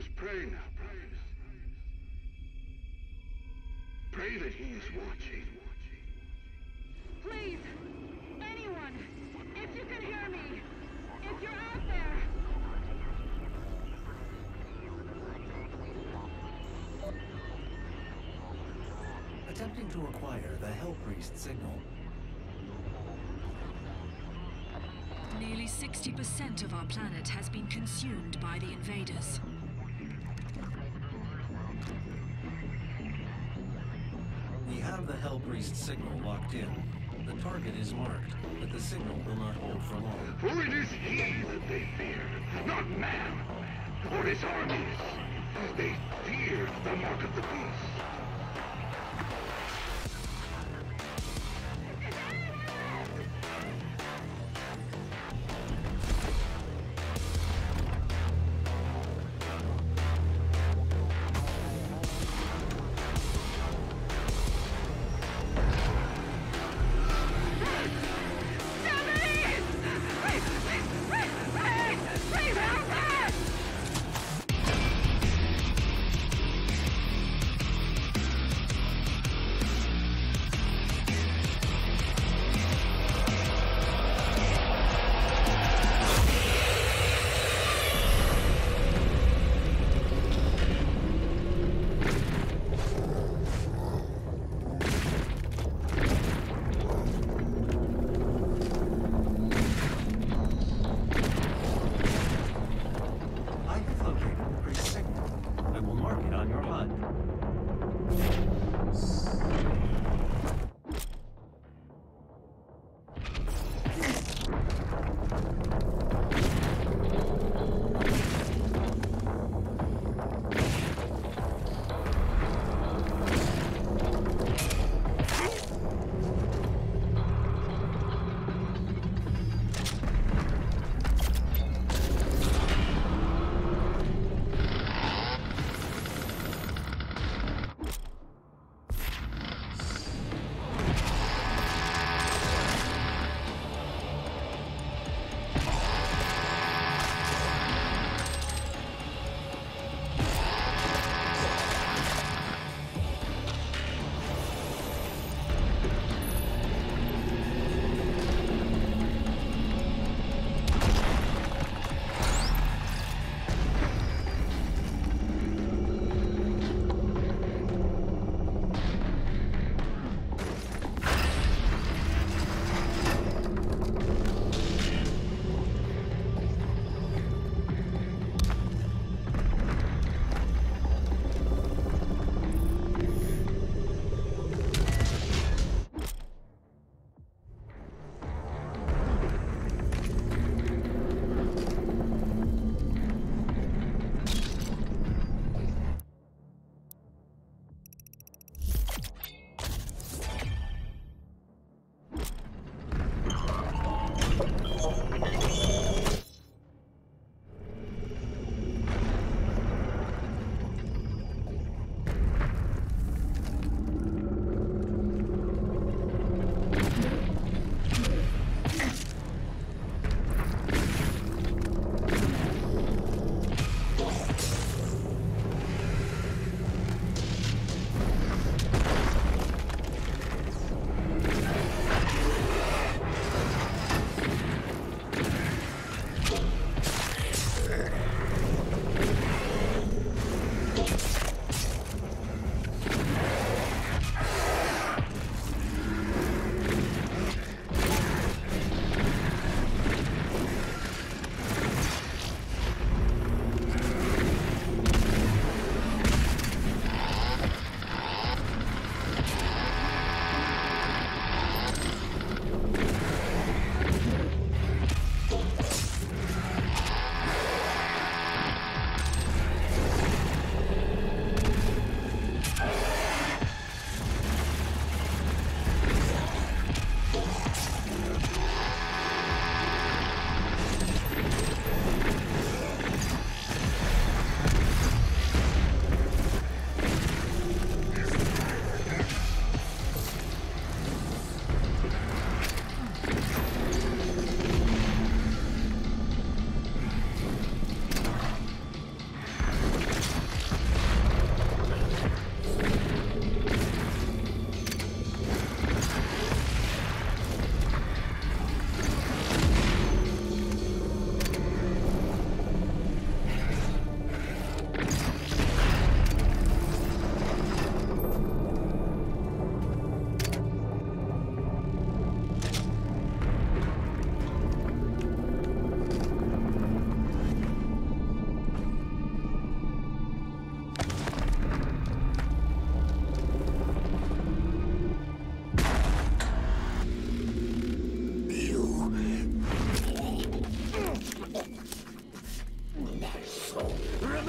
We must pray now, brothers. Pray that he is watching. Please, anyone, if you can hear me, if you're out there, Attempting to acquire the Hell Priest signal. Nearly 60% of our planet has been consumed by the invaders. The signal locked in. The target is marked, but the signal will not hold for long. For it is he that they fear, not man, or his armies. They feared the mark of the beast.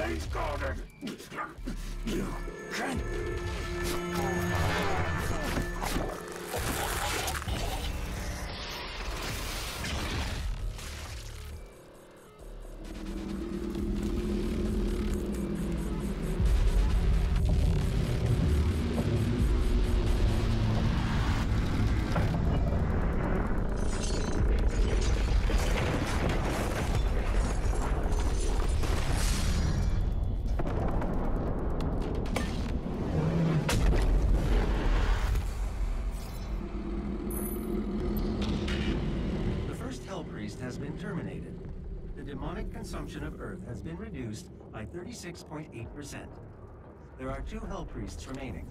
Everybody's guarded. You Priest has been terminated. The demonic consumption of Earth has been reduced by 36.8%. There are two Hell Priests remaining.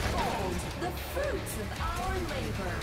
behold the fruits of our labor.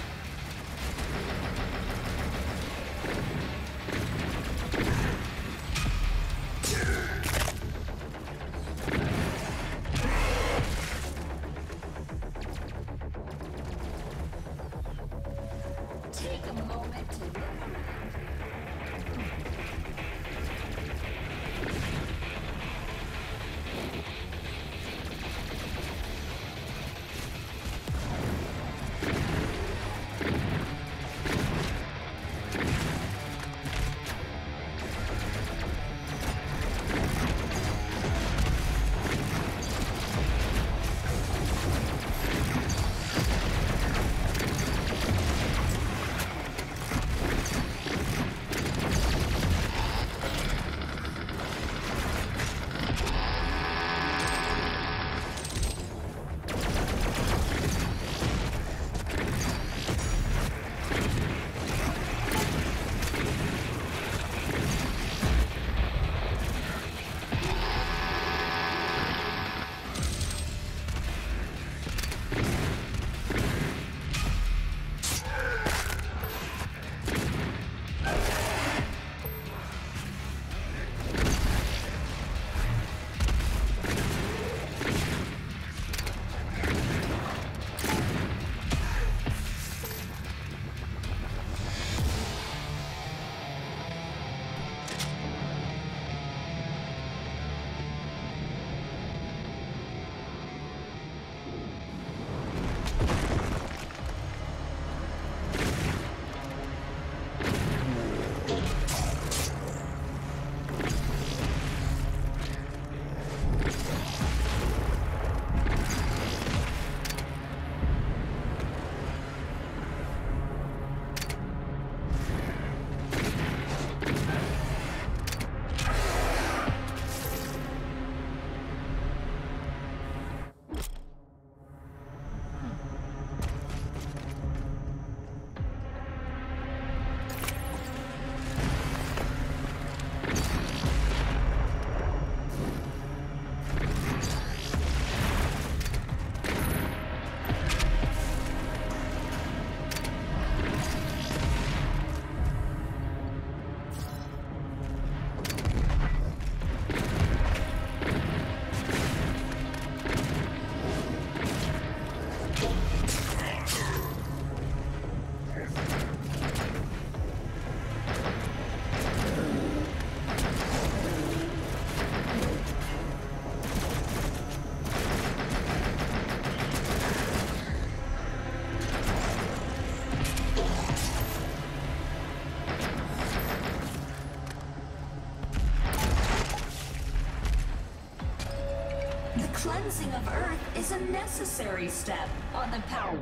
The cleansing of Earth is a necessary step on the power.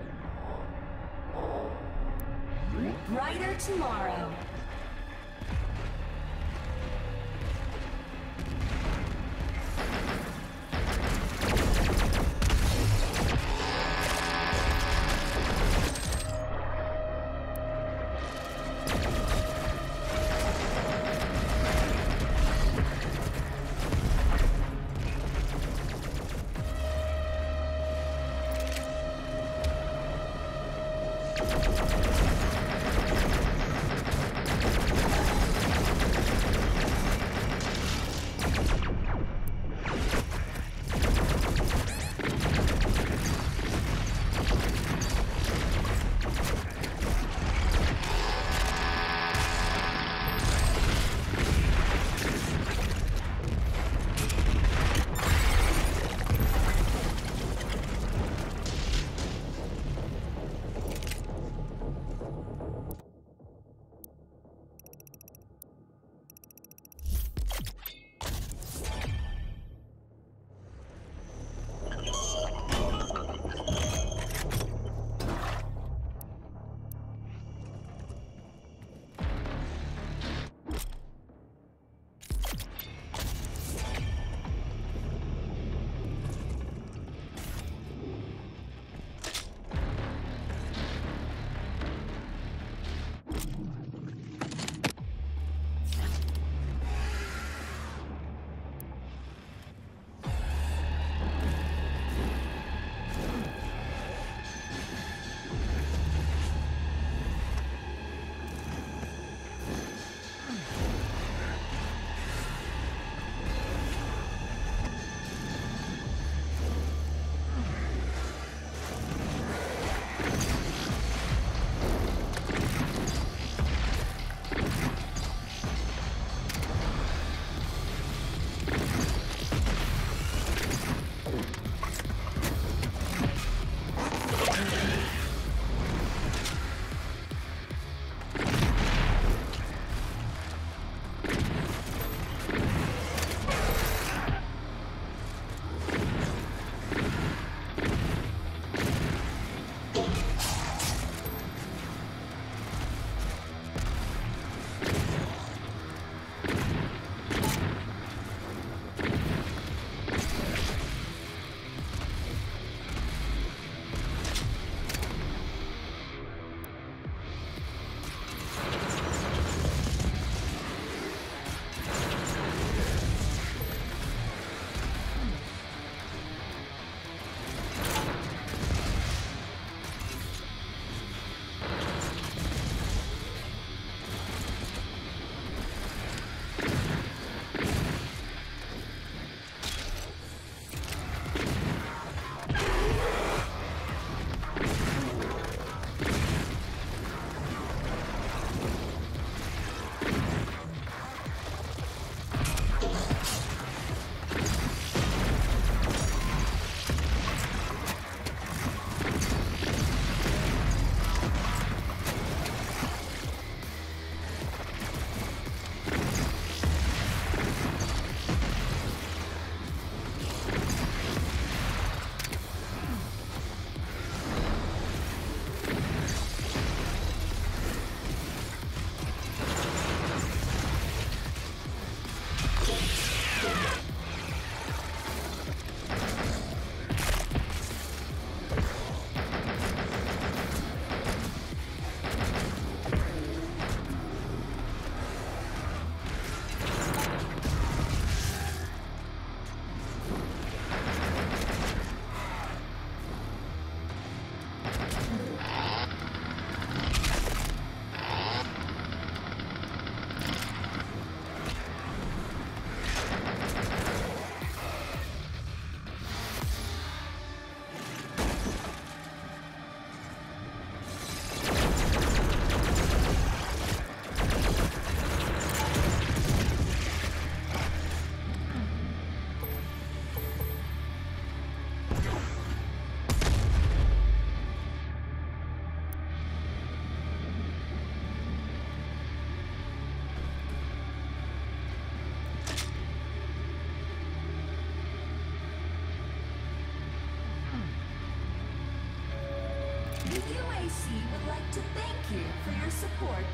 Brighter tomorrow.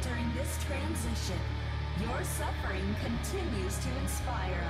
During this transition. Your suffering continues to inspire